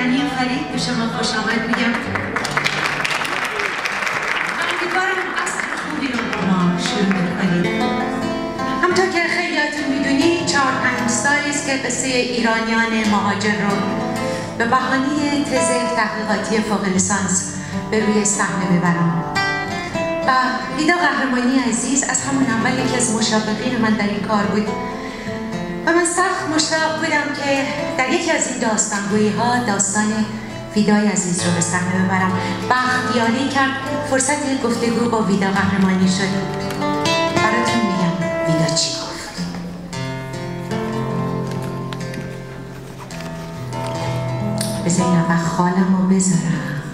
دنی فرید به شما خوش آمد میگم. امیدوارم اصل خوبی رو با ما شروع کنید همطور که خیلیاتون می‌دونید چهار پنج سالی است که قصه ایرانیان مهاجر رو به بهانه تز تحقیقاتی فوق لیسانس به روی صحنه ببرم و ویدا قهرمانی عزیز از همون اول یکی از مشابقین من در این کار بود و من سخت مشتاق بودم که در یکی از این داستانگویی ها داستان ویدای عزیز رو به صحنه ببرم. بخت یاری کرد فرصت گفتگو با ویدا قهرمانی شد. براتون میگم ویدا چی گفت. بذار اول خالم رو بذارم.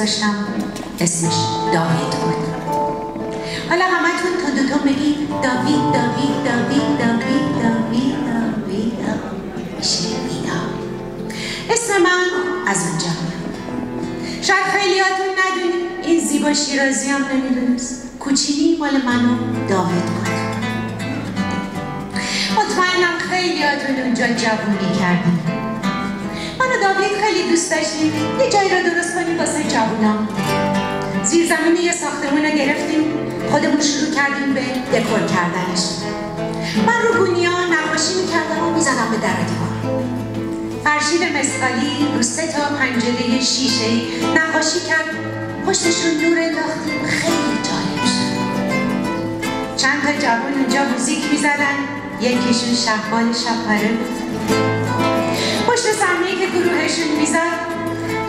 داشتم. اسمش داوید بود. حالا همتون تو دو بگید داوید داوید داوید داوید داوید داوید. داوید اسم من از اونجا. شاید خیلیاتون ندونید این زیبا شیرازی هم نمی‌دونست. کوچینی مال منو داوید بود. مطمئنم خیلیاتون اونجا جوونی کردیم من و داوید خیلی دوست داشتیم یه جایی رو درست کنیم واسه جوونا. زیر زمین یه ساختمون رو گرفتیم. خودمون شروع کردیم به دکور کردنش. من رو گونیا نقاشی می‌کردم و می‌زدم به در دیوار. فرشید مسقالی رو سه تا پنجره شیشه نقاشی کرد. پشتشون نور انداختیم. خیلی جالب شد. چند تا جوان اونجا موزیک می‌زدن. یکیشون شهبال شبپره بود. پشت صحنه که گروهشون می‌زد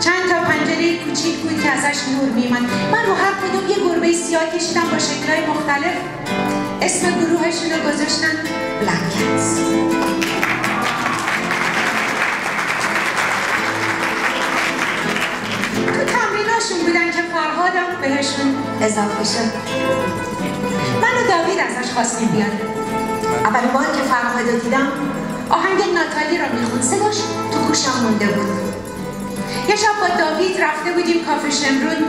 چند تا پنجره کوچیک بود که ازش نور میمد من رو هر کدوم یه گربه سیاه کشیدم با شکلهای مختلف. اسم گروهشون رو گذاشتن بلکتس تو تمریناشون بودن که فرهادم بهشون اضافه شد. من و داوید ازش خواستیم بیاد اول بار که فرهاد دیدم آهنگ ناتالی رو می‌خوند صداش تو گوشم مونده بود. یه شب با داوید رفته بودیم کافه شمرون.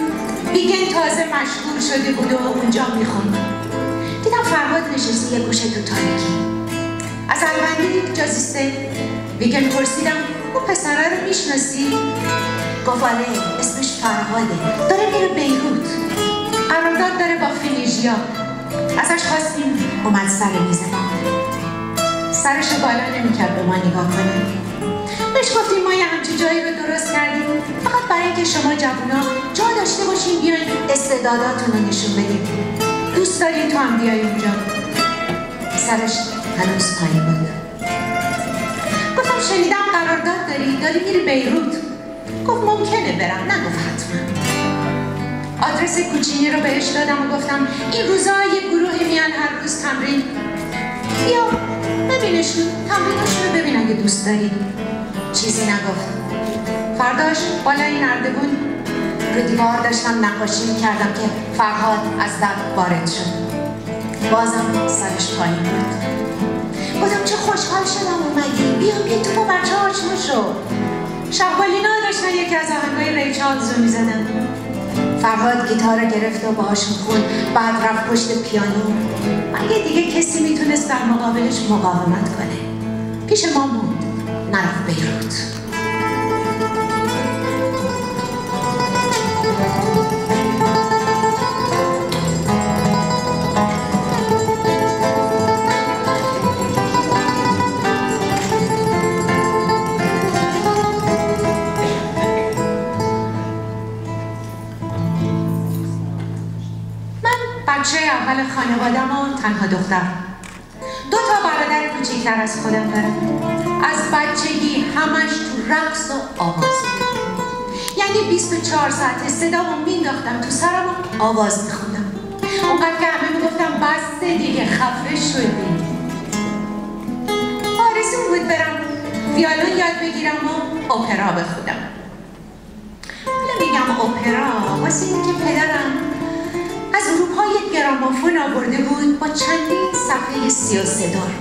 بیگن تازه مشهور شده بود و اونجا می‌خوند. دیدم فرهاد نشسته یه گوشه تو تاریکی از البندی جازیسته بیگن پرسیدم اون پسره رو می‌شناسی؟ گفت آره اسمش فرهاده. داره میره بیروت. قرارداد داره با فینیژیا. ازش خواستیم اومد سر میز ما. سرش رو بالا نمی‌کرد به ما نگاه کنه. بهش گفتیم ما یه همچین جایی رو درست کردیم. فقط برای اینکه شما جوونا جا داشته باشین بیاین استعداداتون رو نشون بدیم دوست دارین تو هم بیای اونجا. سرش هنوز پایین بود. گفتم شنیدم قرارداد داری. داری میری بیروت. گفت ممکنه برم. نگفت حتما آدرس کوچینی رو بهش دادم و گفتم این روزا یه گروه میان هر روز تمرین بیا ببینشون تمرینشون رو ببین اگه دوست داری. چیزی نگفت. فرداش بالای نردبون رو دیوار داشتم نقاشی می‌کردم که فرهاد از در وارد شد. بازم سرش پایین بود. بودم چه خوشحال شدم اومدی. بیا بیا تو با بچه آشنا شو. شبالینا داشتن یکی از آهنگای ری چارلز رو می‌زدن. فرهاد گیتار رو گرفت و باهاشون خون. بعد رفت پشت پیانو. مگه دیگه کسی می‌تونست در مقابلش مقاومت کنه. پیش ما موند. نرفت بیروت. خانوادم و تنها دختر دو تا برادر کوچیکتر از خودم دارم. از بچگی همش تو رقص و آواز یعنی 24 ساعت صدا و مینداختم تو سرم آواز میخوندم. اونقدر که همه می‌گفتم بسته دیگه خفه شدی. آرزون بود برم ویالون یاد بگیرم و اپرا بخونم. حالا میگم اپرا واسه اینکه پدرم از اروپا یک گرامافون آورده بود با چندین صفحه سیاه سه‌دار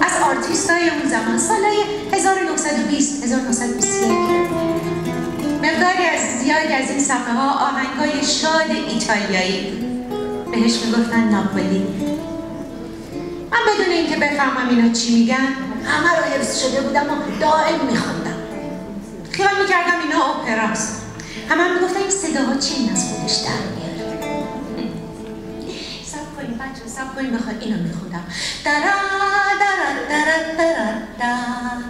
از آرتیست های اون زمان سالهای 1920 1921 مقداری از زیادی از این صفحه ها آهنگ های شاد ایتالیایی بهش می‌گفتن ناپولی. من بدون اینکه بفهمم اینا چی میگن همه رو حفظ شده بودم و دائم میخوندم. خیال می‌کردم اینا اپراست. همه می‌گفتن این صداها چی این از خودش در سب کنیم بخواد اینو می‌خونم درا درا درا درا درا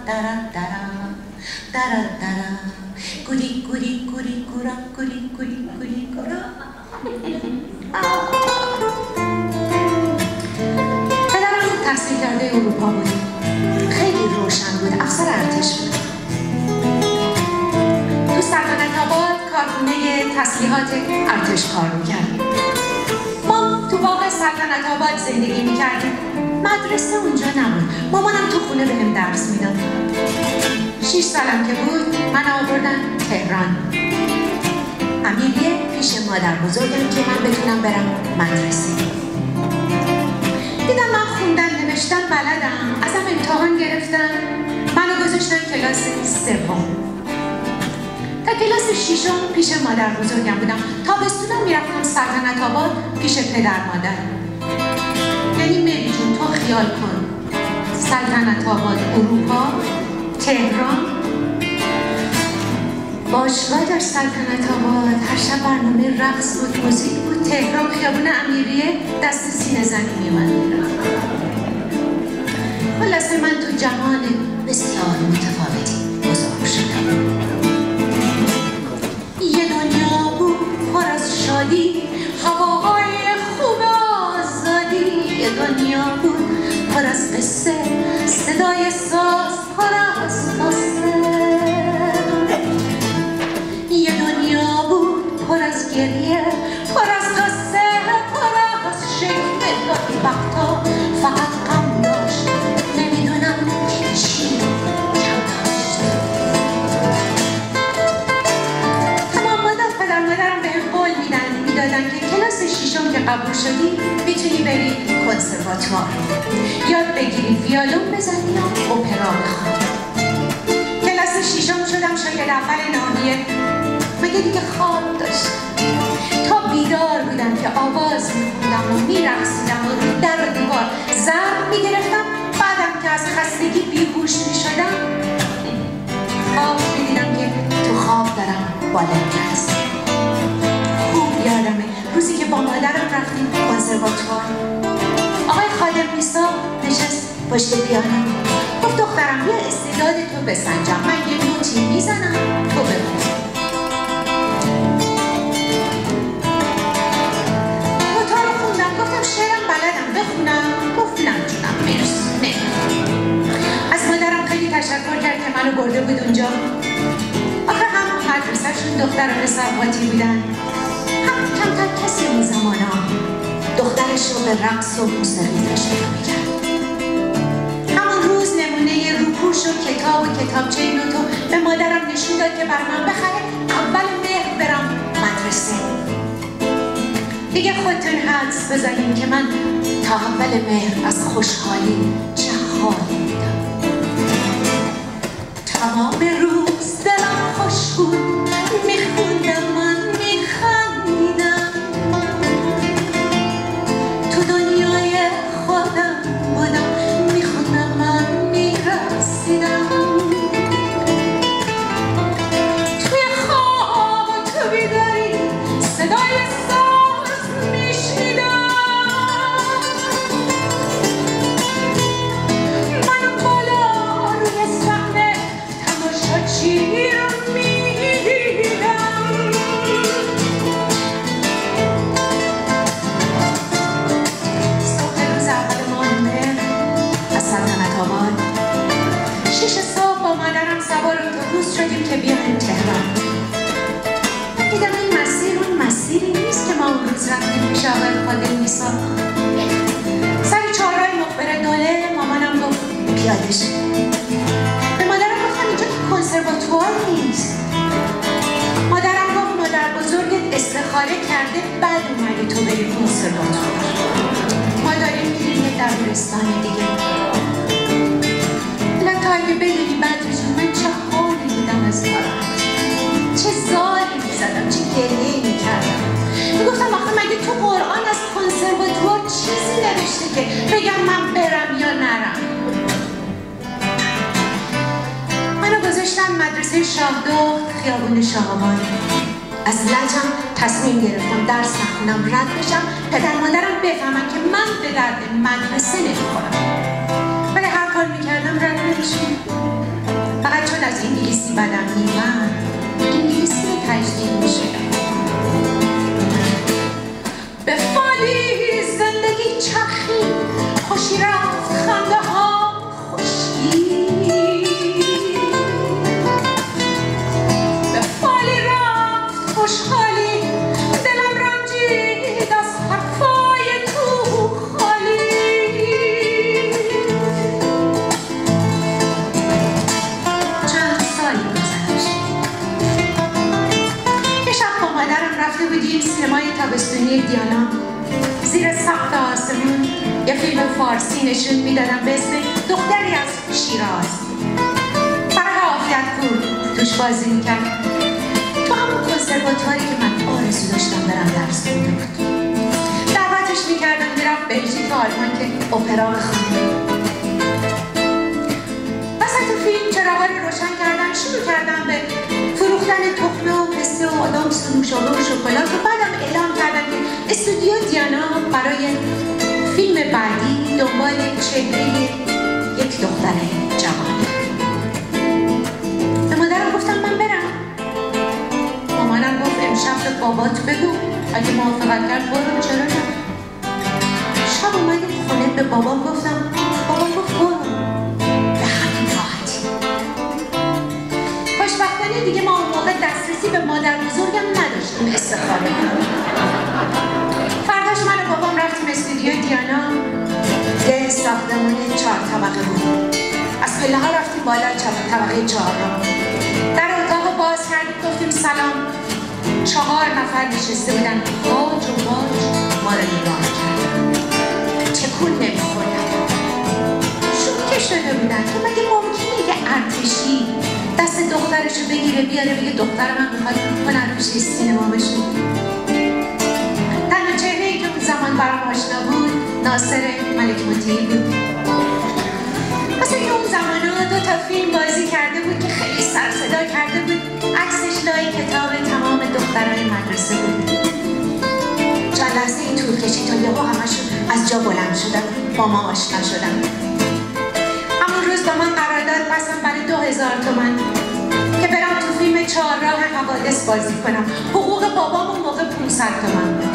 درا درا درا گوری گوری گوری گورا گوری گوری گوری گورا. پدرم تحصیل کرده اروپا بود. خیلی روشن بود افسر ارتش بود. تو سلطنت آباد کارخونه تسلیحات ارتش کار می‌کرد. تو باغ سلطنت آباد زندگی می‌کردیم. مدرسه اونجا نبود. مامانم تو خونه بهم درس می‌داد. شیش سالم که بود من آوردن تهران. امیریه پیش مادر بزرگم که من بتونم برم مدرسه. دیدم من خوندن نوشتن بلدم. ازم امتحان گرفتن. منو گذاشتن کلاس سوم. تا کلاس شیشم پیش مادر بزرگم بودم. تابستونم می‌رفتم سلطنت آباد پیش پدر مادر. یعنی میری جون تو خیال کن. سلطنت آباد اروپا تهران. باشگاه در سلطنت آباد هر شب برنامه رقص بود موزیک بود. تهران خیابون امیریه دست سینه زنی میومد خلاصه من تو جهان بسیار متفاوتی قبول شدی می‌تونی بری کنسرواتوار. یاد بگیری ویالون بزنی و اپرا بخوانی کلاس شیشم شدم شاید اول نامیه مگه دیگه خواب داشت تا بیدار بودم که آواز میخوندم و میرقصیدم و در دیوار ضرب می‌گرفتم. بعدم که از خستگی بیهوش می‌شدم خواب می‌دیدم که تو خواب دارم بالا یادمه روزی که با مادرم رفتیم کنسرواتوار. آقای خادم میسا نشست پشت پیانو. گفت دخترم بیا استعداد تو بسنجم. من یه نوتی می‌زنم تو بمون. نوتا رو خوندم. گفتم شعرم بلدم بخونم. گفت نه جونم نه. از مادرم خیلی تشکر کرد که منو برده بود اونجا. آخه هم مدرسهشون دختر و پسر بودن. به رقص و موسیقی می‌کرد همون روز نمونه روپوش و کتاب و کتابچه نوتو به مادرم نشون داد که بر من بخره اول مهر برم مدرسه. دیگه خودتون حدس بزنین که من تا اول مهر از خوشحالی چه حالی میدم تمام بعد اومدی تو بری کنسرواتوار ما داریم میریم یه دبیرستان دیگه. حالا تا اگه بدونی بعد من چه حالی بودم از ناراحت چه زاری می‌زدم؟ چه گریه می‌کردم؟ می‌گفتم آخه مگه تو قرآن از کنسرواتوار چیزی نوشته که بگم من برم یا نرم؟ منو گذاشتن مدرسه شاهدخت خیابون شاهآباد از لجم تصمیم گرفتم درس نخونم رد بشم. پدر مادرم بفهمن که من به درد مدرسه نمی‌خورم. ولی هر کار می‌کردم رد نمیشون فقط چون از انگلیسی بدم میومد انگلیسی تجدید می‌شدم. به فالی زندگی چرخی خوشی رفت خنده ها دیانا زیر سقف آسمون یه فیلم فارسی نشون می‌دادم به اسم دختری از شیراز. فرح عافیت پور توش بازی می‌کرد. تو همون کنسرواتواری که من آرزو داشتم برم درس بود دعوتش می‌کردم می‌رفت بلژیک آلمان که اپرا بخونه و آدامس و نوشابه و شکلات و بعدم اعلام کردن که استودیو دیانا برای فیلم بعدی دنبال چهره یک دختر جوانه به مادرم گفتم من برم. مامانم گفت امشب به بابات بگو. اگه موافقت کرد برو چرا نه؟ شب اومدیم خونه به بابام گفتم بابام گفت برو. به همین راحتی. خوشبختانه دیگه ما دسترسی به مادر بزرگم نداشتیم استخاره فرداش من و بابام رفتیم استودیو دیانا. یه ساختمون چهار طبقه بود. از پله ها رفتیم بالا چهار طبقه چهارم در اتاق باز کردیم گفتیم سلام. چهار نفر نشسته بودن. هاج و باج ما رو نگاه کردن. تکون نمیخوردن. شوکه شده بودن که مگه ممکنه یه ارتشی دست دخترشو بگیره بیاره بگه دختر من می‌خواد هنرپیشه سینما بشه. تنها چهره ای که اون زمان برام آشنا بود ناصر ملک مطیعی بود. مثل که اون زمان دو تا فیلم بازی کرده بود که خیلی سر صدا کرده بود عکسش لای کتاب تمام دخترای مدرسه بود. چند لحظه این طول کشید تا یهو همشون از جا بلند شدن با ما آشنا شدن. روز با من قرارداد بستم برای دو هزار تومن برم تو فیلم چهارراه حوادث بازی کنم. حقوق بابام اون موقع 500 تومن بود.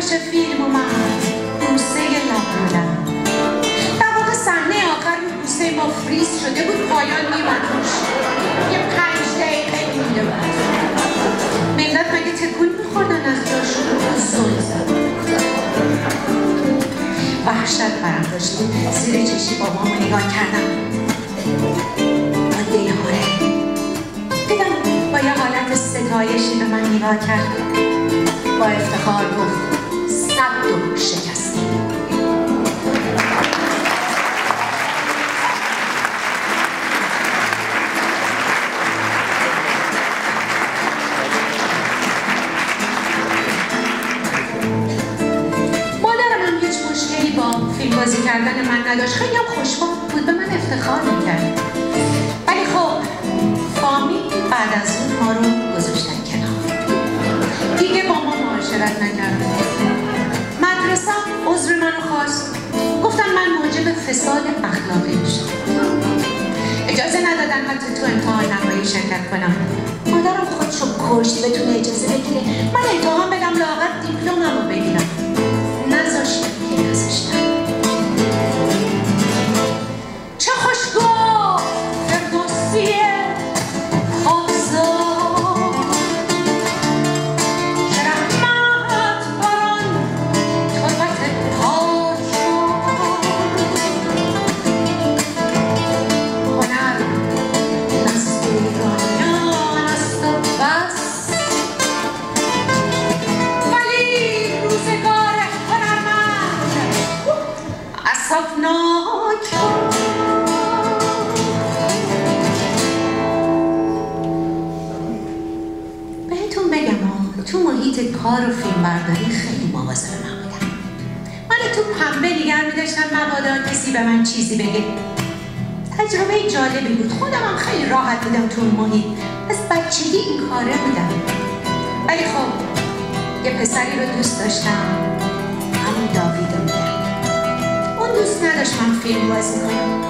خوش فیلم اومد بوسه لب بودم. در واقع صحنه آخر بوسه ما فریز شده بود پایان میومد یه پنج دقیقه مونده بود ملت مگه تکون میخوردن از جاشون؟ زل زد. وحشت برم داشت زیر چشی بابامو نگاه کردم. با دلهوره دیدم با یه حالت ستایشی به من نگاه کرد. با افتخار گفت صد و شکستی مادرم هم هیچ مشکلی با فیلم بازی کردن من نداشت. خیلی هم خوشبخت بود. به من افتخار می‌کرد. ولی خب فامیل بعد از اون ما رو گذاشتن کنار. دیگه با ما معاشرت نکردن من موجب فساد اخلاقی میشم. اجازه ندادن حتی تو امتحان نهایی شرکت کنم. مادرم خودشو کشت بتونه اجازه بگیره من امتحان بدم لاغت دیپلمم رو بگیرم. کسی به من چیزی بگه؟ تجربه جالبی بود. خودم هم خیلی راحت بودم تو اون محیط. از بچگی این کاره بودم. ولی خب یه پسری رو دوست داشتم. همون داوید رو اون دوست نداشت من فیلم بازی کنم.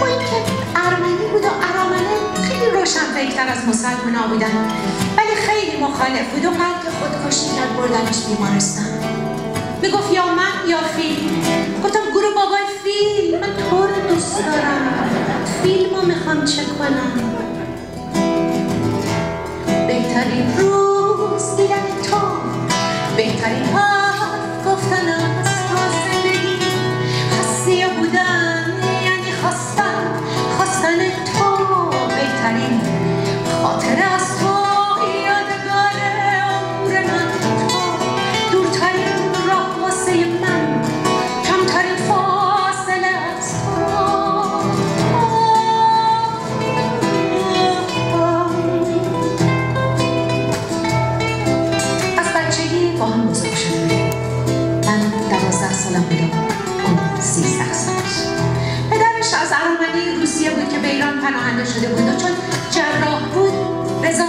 با اینکه ارمنی بود و ارامنه خیلی روشن فکرتر از مسلمان بودن. ولی خیلی مخالف بود و قد خودکشی کرد بردنش بیمارستان. می‌گفت یا من یا فیلم. گفتم گروه بابای فیلم من تو رو دوست دارم. فیلم رو می‌خوام چه کنم. بهترین روز دیدن تو. بهترین حرف گفتن از تو زندگی. خسته بودن یعنی خواستن. خواستن تو. بهترین خاطر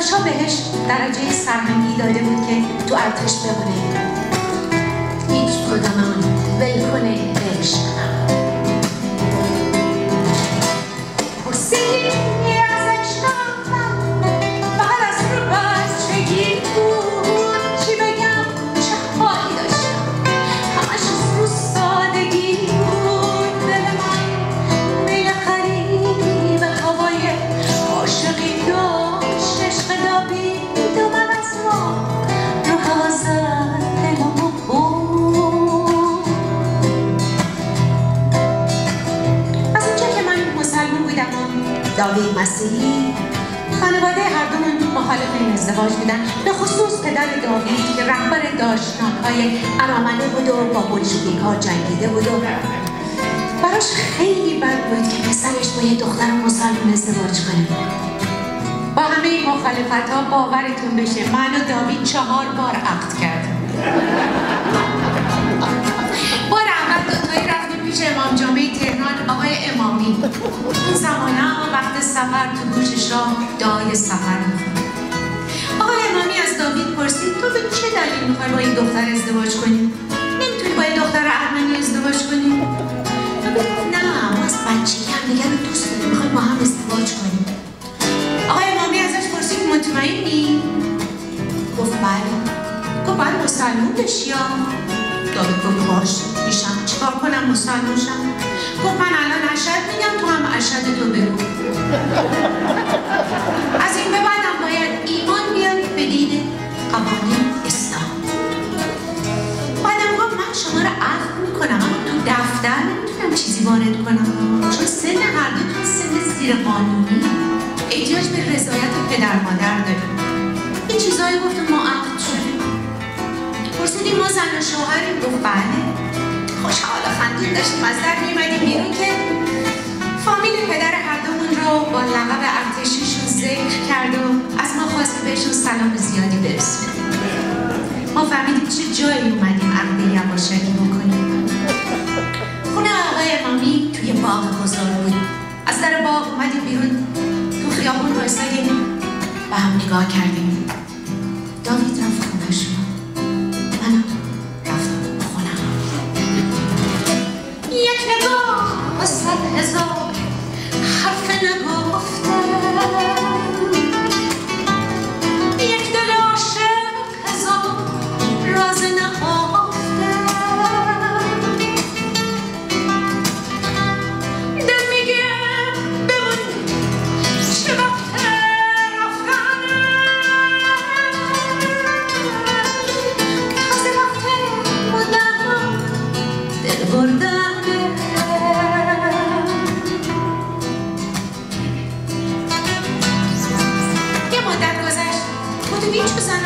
رضا شاه بهش درجه سرهنگی داده بود که تو ارتش بمونه. هیچ کدام ول داوید مسیحی خانواده هر دومون مخالف این ازدواج بودن. به خصوص پدر داوید که رهبر داشتانهای ارامنه بود و با بلشویک ها جنگیده بود و براش خیلی بد بود که پسرش با یه دختر مسلمان ازدواج کنه. با همه این مخالفت ها باورتون بشه من و داوید چهار بار عقد کردم پیش امام جامعه تهران آقای امامی اون زمان وقت سفر تو گوش شاه دعای سفر آقای امامی از داوید پرسید تو به چه دلیل می‌خوای با این دختر ازدواج کنی؟ نمی‌تونی با این دختر ارمنی ازدواج کنی؟ نه ما از بچگی هم دیگر دوست داریم با هم ازدواج کنیم آقای امامی ازش پرسید مطمئنی؟ گفت بله گفت باید مسلمون بشی داوید گفت باش میشم. چیکار کنم؟ مسلمون شم گفت من الان اشد میگم تو هم اشد تو بگو. از این به بعدم باید ایمان بیاری به دین قوانین اسلام. بعدم گفت من شما رو عفو می‌کنم اما تو دفتر نمی‌تونم چیزی وارد کنم. چون سن هر دوتون سن زیر قانونی. احتیاج به رضایت پدر مادر داریم یه چیزایی گفت ما پرسیدیم ما زن و شوهریم گفت بله. خوشحال و خندون داشتیم. از در میمدیم بیرون که فامیل پدر هر دومون رو با لقب ارتشیشون ذکر کرد و از ما خواست بهشون سلام زیادی برسونیم. ما فهمیدیم چه جایی اومدیم عقد یواشکی بکنیم. خونه آقای امامی توی باغ بزرگ بود. از در باغ اومدیم بیرون. تو خیابون وایسادیم. و هم نگاه کردیم. داوید رفت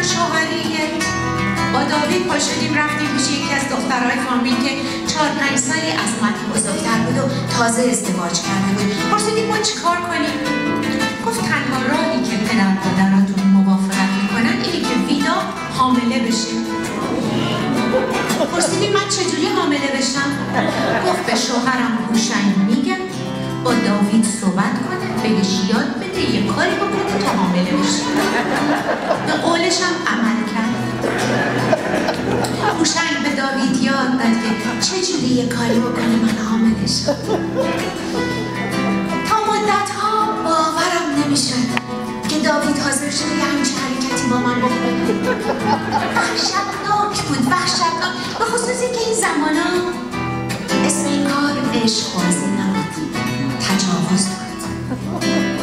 و شوهریه با داوید پا شدیم رفتیم پیش یکی از دخترهای فامیل که چهار پنج سالی از من بزرگتر بود و تازه ازدواج کرده بود. پرسیدیم ما چیکار کنیم؟ گفت تنها راهی که پدر مادراتون موافقت می‌کنن اینه که ویدا حامله بشه. پرسیدیم من چجوری حامله بشم؟ گفت به شوهرم هوشنگ میگم با داوید صحبت کنه بهش یاد بده. یه کاری بکنه تا حامله بشه به قولش هم عمل کرد. هوشنگ به داوید یاد داد که چجوری یه کاری بکنه من حامله شم تا مدت ها باورم نمی‌شد که داوید حاضر شده یه همچه حرکتی با من بکنه. وحشتناک بود وحشتناک. به خصوصی که این زمان اسم این کار عشق بازی نبود تجاوز بود.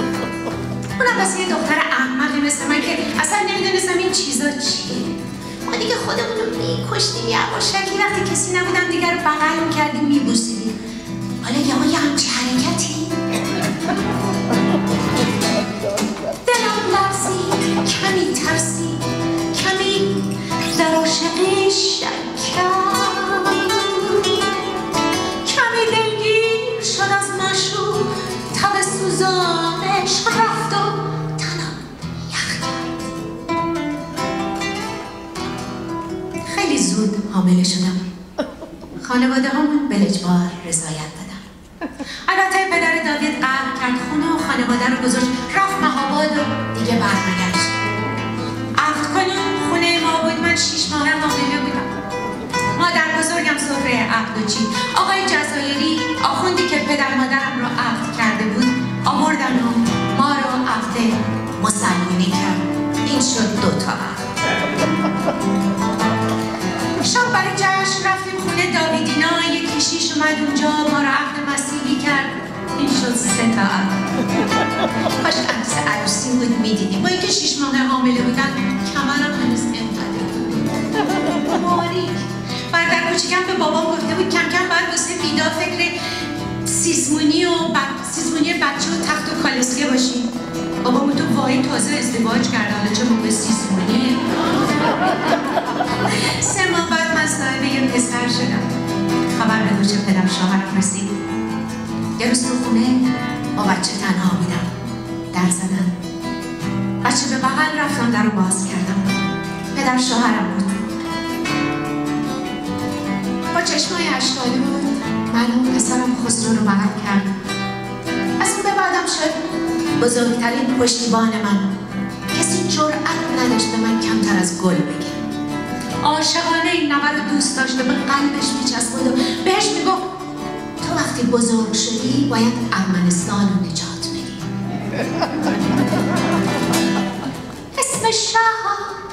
اونم واسه یه دختر احمقی مثل من که اصلا نمی‌دونستم این چیزا چیه. ما دیگه خودمون رو میکشتیم یواشکی وقتی کسی نبودم دیگر رو بغل می‌کردیم میبوسیدیم. حالا یه یه همچی حرکتی دلم لرزید کمی ترسید کمی در عاشقی شک حامله شدم. خانواده به اجبار رضایت دادم البته پدر داوید قهر کرد خونه و خانواده رو گذاشت رفت مهاباد و دیگه برنگشت عقد کنیم خونه ما بود. من شیش ماه حامله بودم. مادر بزرگم سفره عقد و چی آقای جزایری آخوندی که پدر مادرم رو عقد کرده بود آوردن و ما رو عقد مسلمونی کرد. این شد دوتا عقد. خونه داویدینا یک کشیش اومد اونجا ما رو عقد مسیحی کرد. این شد سه تا عقد کاش عکس عروسی بود می‌دیدیم. با اینکه شیش ماه حامله بودن کمرم هنوز انقدر باریک برادر کوچیکم به بابام گفته بود کم کم باید واسه بیدا فکر سیزمونی و بد... سیزمونی بچه و تخت و کالسکه باشیم. بابا تو وای تازه ازدواج کرد حالا چه موقع سیزمونی سه ماه بعد من صاحب یه پسر شدم. خبر به چه پدر شوهرم رسید. یه روز تو خونه با بچه تنها بودم. در زدن. بچه به بغل رفتم در رو باز کردم. پدر شوهرم بود. با چشمای اشکالی بود من اون پسرم خسرو رو بغل کرد از اون به بعدم شد. بزرگترین پشتیبان من. کسی جرأت نداشت به من کمتر از گل بگه. عاشقانه این نوه رو دوست داشت و به قلبش میچسبود و بهش می‌گفت تو وقتی بزرگ شدی باید ارمنستان رو نجات بدی. اسم شهر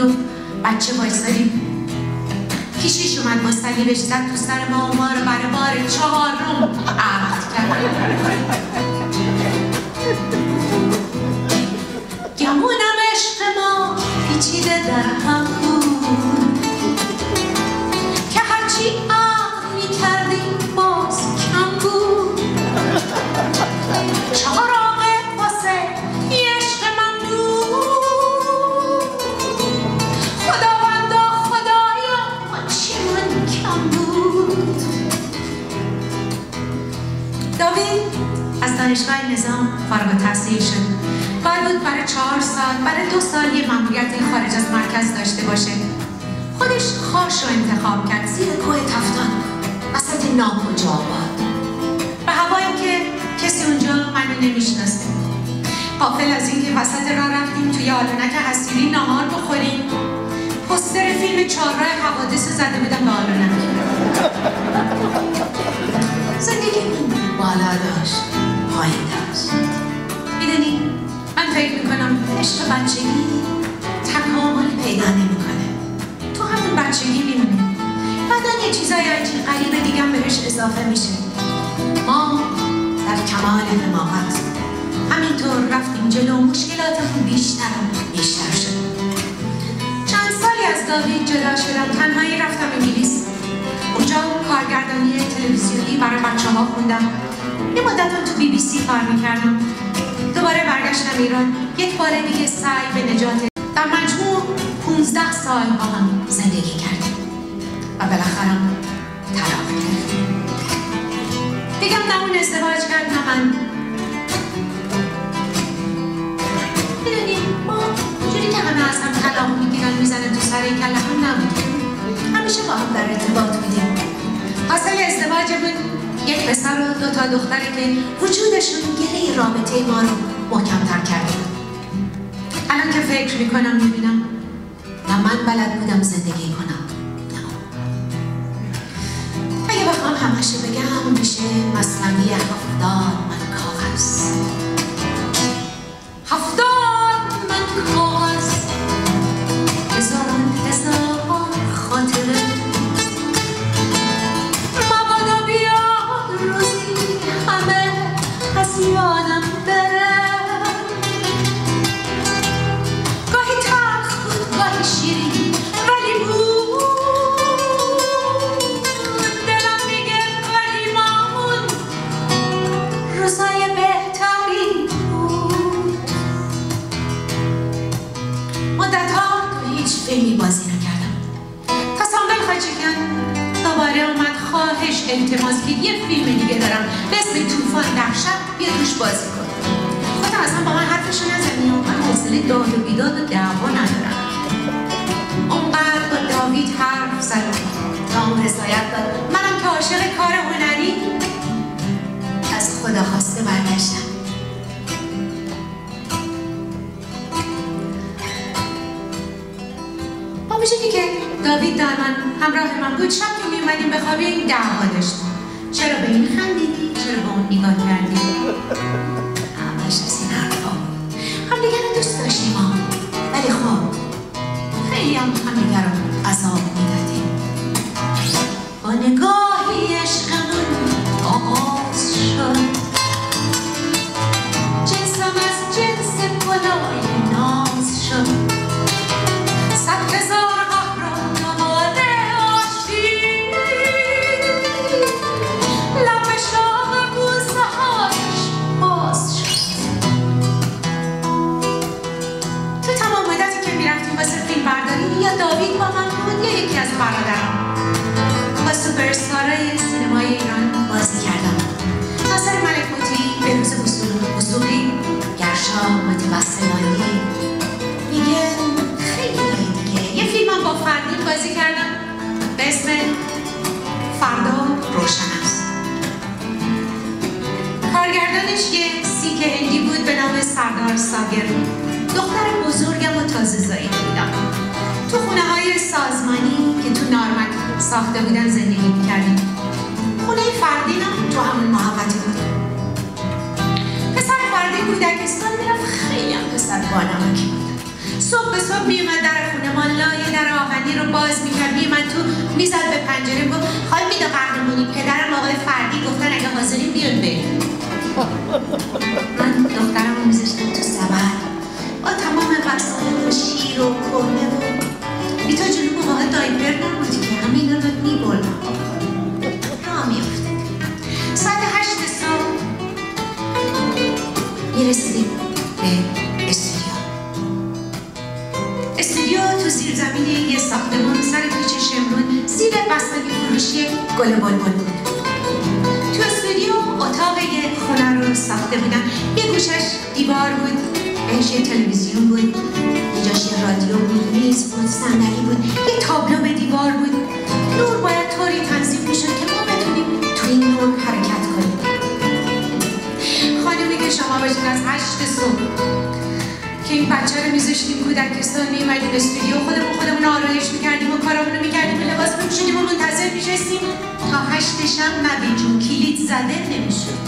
و داوید و بچه وایسادیم کشیش اومد با صلیبش زد تو سر ما و ما رو برای بار چهارم عقد کرد. دانشگاه نظام فارغ التحصیل شد. باید بود برای چهار سال برای دو سال یه مأموریت خارج از مرکز داشته باشه. خودش خاش رو انتخاب کرد. زیر کوه تفتان. وسط ناکجا آباد. به هوایی که کسی اونجا منو نمی‌شناسه. قافل از اینکه وسط راه رفتیم توی آلونک حسیری نهار بخوریم. پستر فیلم چهارراه حوادث زده بودم به آلونک. زندگی بالا داشت. پایین داشت می‌دونی من فکر می‌کنم عشق بچگی تکامل پیدا نمی‌کنه. تو همون بچگی میمونه بعدا یه چیزای عجیب غریب دیگه بهش اضافه میشه. ما در کمال حماقت. همینطور رفتیم جلو مشکلاتمون بیشتر و بیشتر شد. چند سالی از داوید جدا شدم تنهایی رفتم انگلیس. اونجا کارگردانی تلویزیونی برای بچه ها خوندم. یه مدت تو بی بی سی کار می‌کردم. دوباره برگشتم ایران. یک بار دیگه سعی به نجات در مجموع 15 سال با هم زندگی کردیم. و بالاخره طلاق دیگه نه اون ازدواج کرد نه من. می‌دونی ما جوری که همه از هم طلاق می‌گیرن می‌زنن تو سر کله هم نبودیم. همیشه با هم در ارتباط بودیم. حاصل ازدواجمون یک پسر و دو تا دختره که وجودشون گره رابطه ما رو محکمتر کرده الان که فکر می‌کنم می‌بینم. نه من بلد بودم زندگی کنم. نه. اگه بخوام همشه بگم میشه مصنوی هفتاد من کاغذ. خواهش التماس که یه فیلم دیگه دارم. به اسم توفان شب بیا توش بازی کن. خودم اصلا با من حرفشو نزنی. من حوصله داد و بیداد و دعوا ندارم. اونقدر با داوید حرف زد تا اون رضایت داد. منم که عاشق کار هنری. از خدا خواسته برگشتم. با که داوید دارمن همراه من بود شب که میومدیم بخوابیم دعوا داشتیم. چرا به این خندیدی؟ چرا به اون نگاه کردی؟ همش از این حرفا. هم دیگر رو دوست داشتیم ها. ولی خب خیلی هم همدیگر رو عذاب می‌دادیم. با نگاهی عشقمون آغاز شد. جنسم از جنس گلای برادرم با سوپرستارای سینمای ایران بازی کردم. ناصر ملکوتی بهروز وصولی گرشا متوسلانی میگه خیلی دیگه یه فیلم با فردین بازی کردم. به اسم فردا روشن است. کارگردانش یه سیک هندی بود به نام سردار ساگر. دختر بزرگم و تازه زایی تو خونه های سازمانی که تو نارمک ساخته بودن زندگی می‌کردیم خونه فردینم تو همون محوطه بود. پسر فردین کودکستان می‌رفت خیلی هم پسر بانمکی بود. صبح به صبح میومد در خونه ما لایه در آهنی رو باز می‌کرد میومد تو می‌زد به پنجره گفت خانم میده قهرمونی پدرم آقای فردی گفتن اگه حاضرین بیان بریم. من دخترم رو میذاشتم تو سبر با تمام وسایل و شیر و کنه و تا جنوب واقع دایپر نبودی که همین رو میبردم راه میافتید ساعت هشت صبح می‌رسیدیم به استودیو استودیو تو زیر زمین یه ساختمون سر پیچ شمرون زیر بستگی فروشی گل بلبل بود تو استودیو اتاق یه خونه رو ساخته بودن یه گوشش دیوار بود یه تلویزیون بود. یه جاش رادیو بود. میز بود صندلی بود. یه تابلو به دیوار بود. نور باید طوری تنظیم می‌شد که ما بتونیم تو این نور حرکت کنیم. خانمی که شما باشید از هشت صبح. که این بچه رو میذاشتیم کودکستان میومدیم استودیو. خودمون خودمون آرایش می‌کردیم و کارامون رو می‌کردیم. و لباس میپوشیدیم و منتظر میشستیم. تا هشت شب نبی جون. کلید زده نمی‌شد.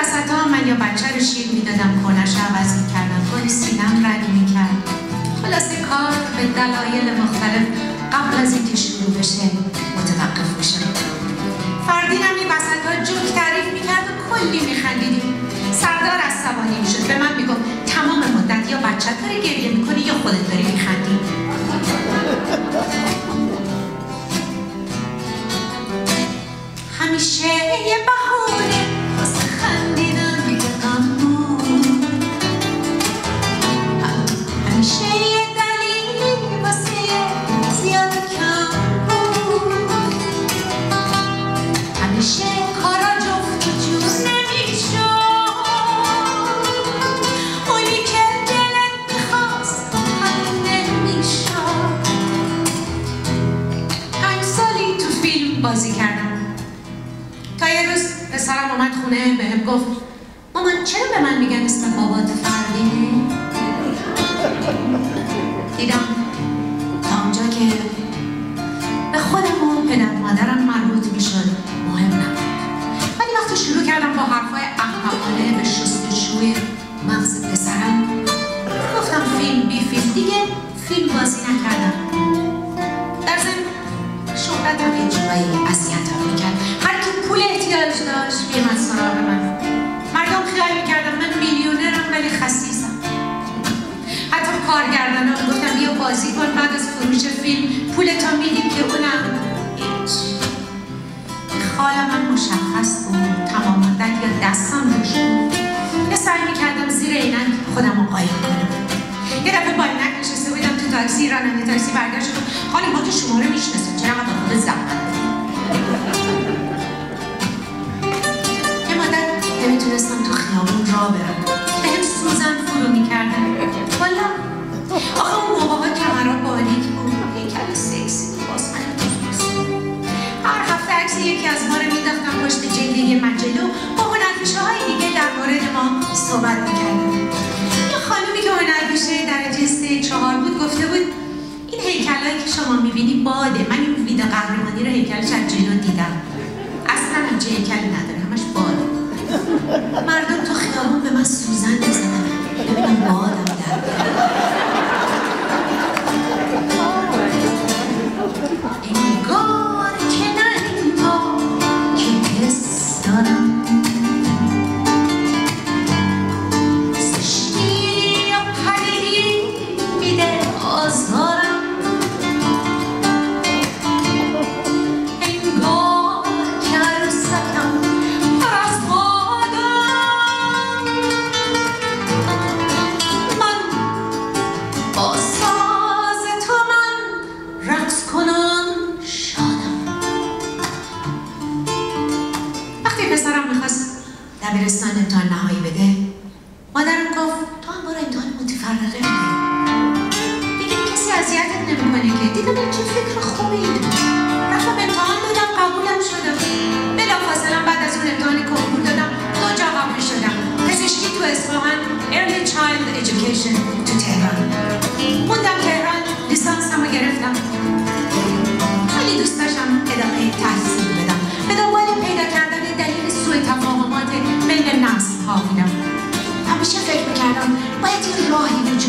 وسط ها من یا بچه رو شیر می‌دادم کنش عوض می‌کردم. گاهی سینم رد می‌کرد. خلاصه کار به دلایل مختلف قبل از اینکه شروع بشه متوقف بشه فردینم این وسط ها جوک تعریف می‌کرد و کلی میخندیدیم. سردار عصبانی می‌شد. به من می‌گفت تمام مدت یا بچه داره گریه می‌کنی یا خودت داری میخندی. همیشه یه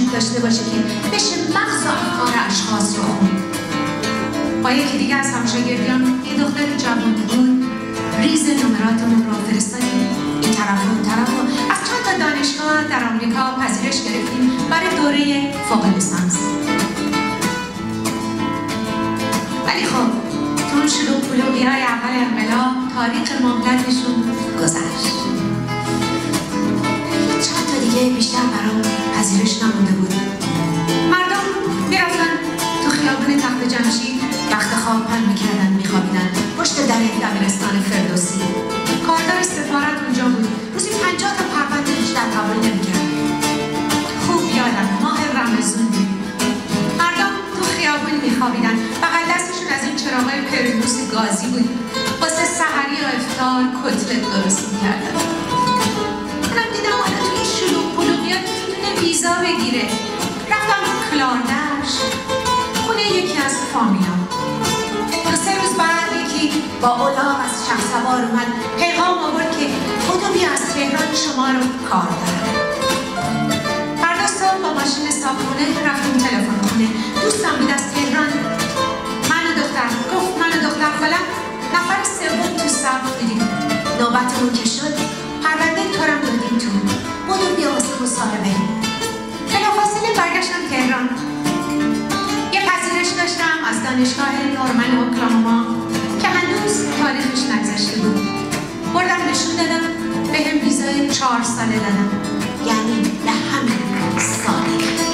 وجود داشته باشه که بشه مغز و افکار اشخاص رو. خوند با یکی دیگه از همشاگردیان یه دختر جوان بود ریز نمراتمون رو فرستادیم. این طرف و طرف و از چند تا دانشگاه در آمریکا پذیرش گرفتیم برای دوره فوق لیسانس. ولی خب تون شروع پولویای اول انقلاب تاریخ مملکتشون گذشت. چند تا دیگه بیشتر برام از چشمم مونده بود رو کار داره. فردا صبح با ماشین صابونه رفتیم تلفن خونه دوستم بود از تهران. من و دختر گفت من و دختر فلان. نفر سوم تو صف بودیم. نوبتمون که شد پرونده تورم هم دادیم تو. بودو بیا واسه مصاحبه. بلافاصله برگشتم تهران. یه پذیرش داشتم از دانشگاه نورمن اوکلاهوما که هنوز تاریخش نگذشته بود. بردم نشون دادم به هم ویزای چهار ساله دادم یعنی به همه ساله.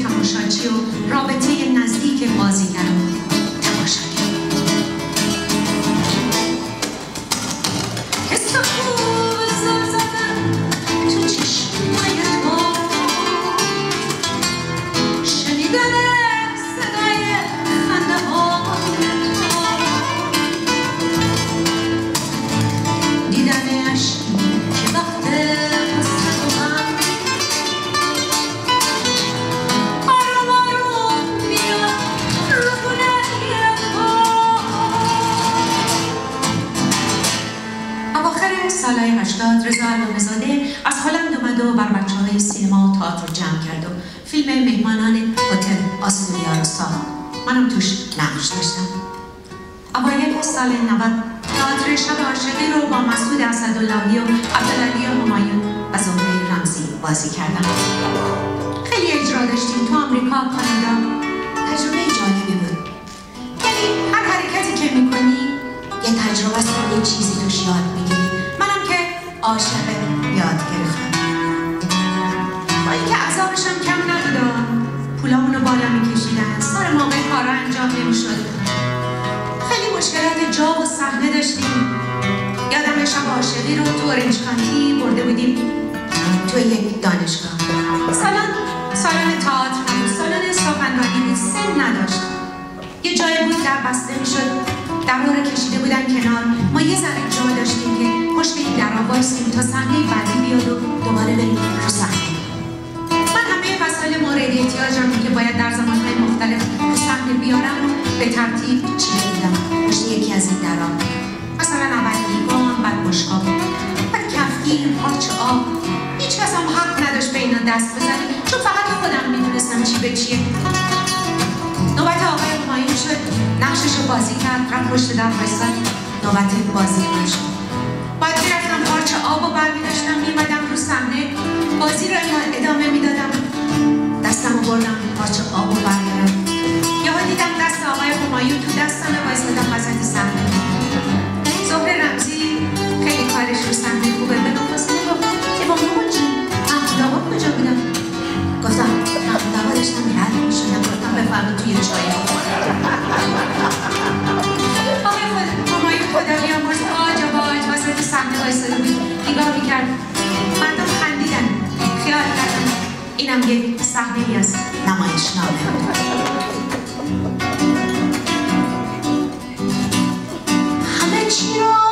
Takushachu, Robert T. بود در بسته می‌شد. در رو کشیده بودن کنار. ما یه ذره جا داشتیم که پشت این درا بایستیم تا صحنه بعدی بیاد و دوباره بریم رو صحنه. من همه وسایل مورد احتیاجم که باید در زمانهای مختلف رو صحنه بیارم به ترتیب چی دیدم پشت یکی از این درا مثلا اول لیوان بعد بشقاب. بعد کفگیر پارچ آب. هیچ کس هم حق نداشت به اینا دست بزنه چون فقط خودم می‌دونستم چی به چیه. نوبت آقای پایین شد. نقشش رو بازی کرد قد پشت در بایستاد نوبت بازی من شد. باید می‌رفتم پارچه آب و برمیداشتم میمدم رو صحنه. بازی رو ادامه می‌دادم. دستم رو بردم پارچه آب و بردارم یه دیدم دست آقای همایون تو دستم بایستادم وسط صحنه. زهر رمزی خیلی کارش رو صحنه خوبه. وایستاده بود. نگاه می‌کرد. مردم خندیدن. خیال کردم اینم یک صحنه از نمایشنامه. همه چی رو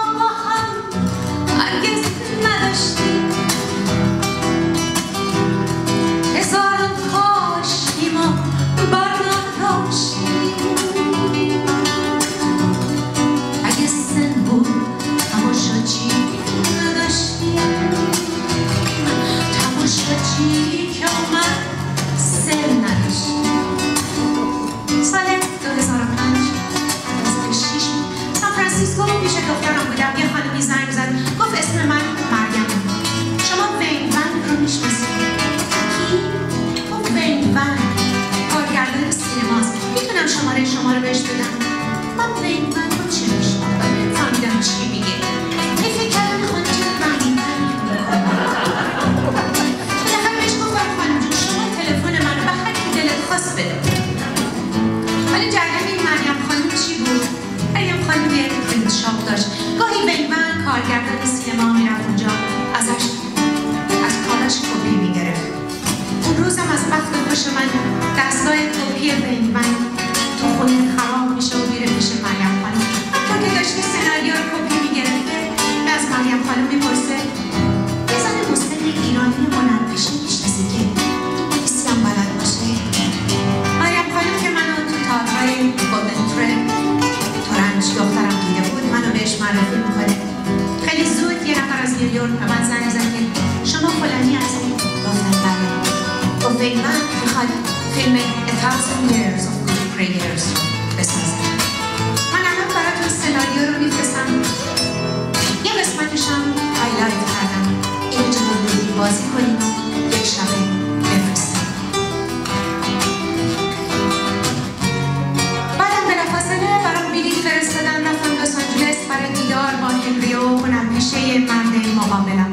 قابلم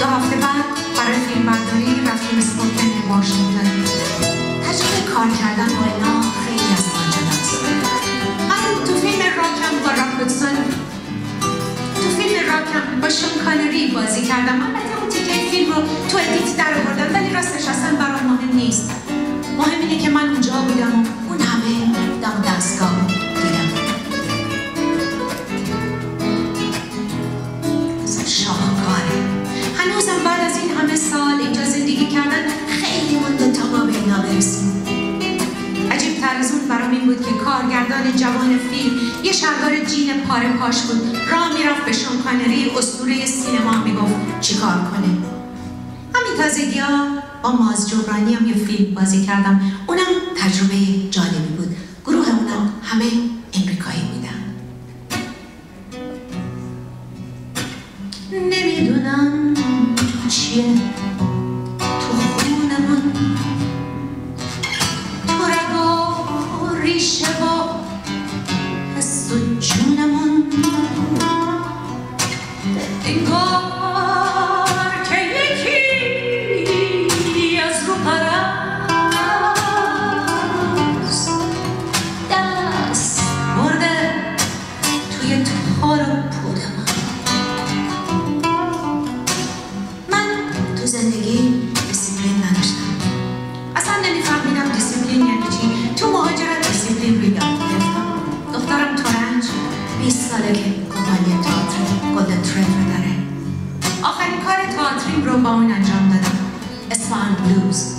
دو هفته بعد برای فیلم برداری رفتیم سپورت سپوتن واشنگتن. تجربه کار کردن با اینا خیلی از من جداست من تو فیلم راکم با راکوتسون تو فیلم راکم با شون کانری بازی کردم. من اون تیکه فیلم رو تو ادیت در آوردم ولی راستش اصلا برام مهم نیست. مهم اینه که من اونجا بودم و اون همه دم دستگاه. که کارگردان جوان فیلم یه شلوار جین پاره پاش بود. راه می‌رفت به شانکانری اسطوره سینما می‌گفت چیکار کنه؟ همین تازگی ها با ماز جبرانی هم یه فیلم بازی کردم. اونم تجربه جالبی بود. گروه اونم همه ساله که کمپانی تئاتر گلدن تریل رو داره. آخرین کار تئاتریم رو با اون انجام دادم. اسفان بلوز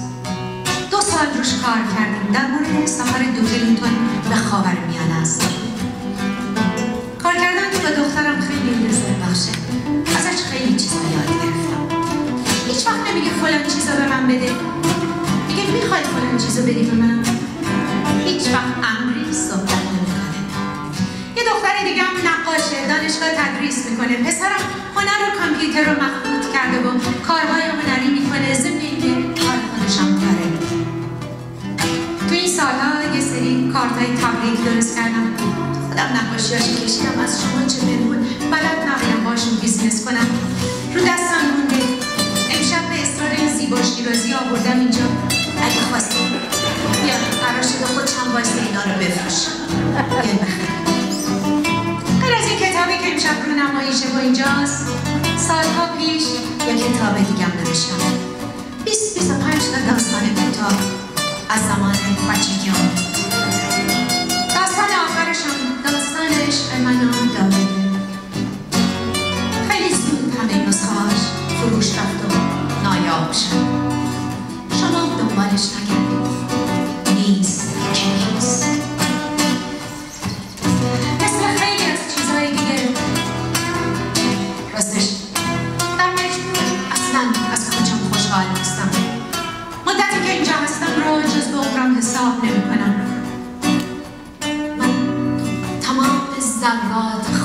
دو سال روش کار کردیم. در مورد سفر دو کلینتون به خاور میانه است. کار کردن که به دخترم خیلی لذت بخشه. ازش خیلی چیزا یاد گرفتم. هیچ وقت نمیگه فلان چیزا به من بده. میگه می‌خوای فلان چیزو بدی به من؟ هیچ وقت امری صبح دختر دیگه هم نقاشه. دانشگاه تدریس می‌کنه. پسرم هنر رو کامپیوتر رو مخلوط کرده و کارهای هنری می‌کنه. زمین اینکه کار خودشم داره. تو این سالها یه سری کارتهای تبریک درست کردم. خودم نقاشی نقاشیاش کشیدم از شما چه بلون بلد نقیم باشون بیزنس کنم. رو دستم مونده. امشب به اصرار این زیباش دیرازی آوردم اینجا. اگه خواستم بیا قرار شده خود چند باید اینا رو بفروشم. این کتابی که امشب رو نمایشه با اینجاست سالها پیش یک کتاب دیگم نوشتم. 20 25 تا داستان کوتاه از زمان بچگیام. داستان آخرشان داستان عشق منم داویده خیلی زود همه نسخهاش فروش رفت و نایاب شد. شما دنبالش نگردید. که اینجا هستم رو جز به عمرم حساب نمی کنم من تمام ذرات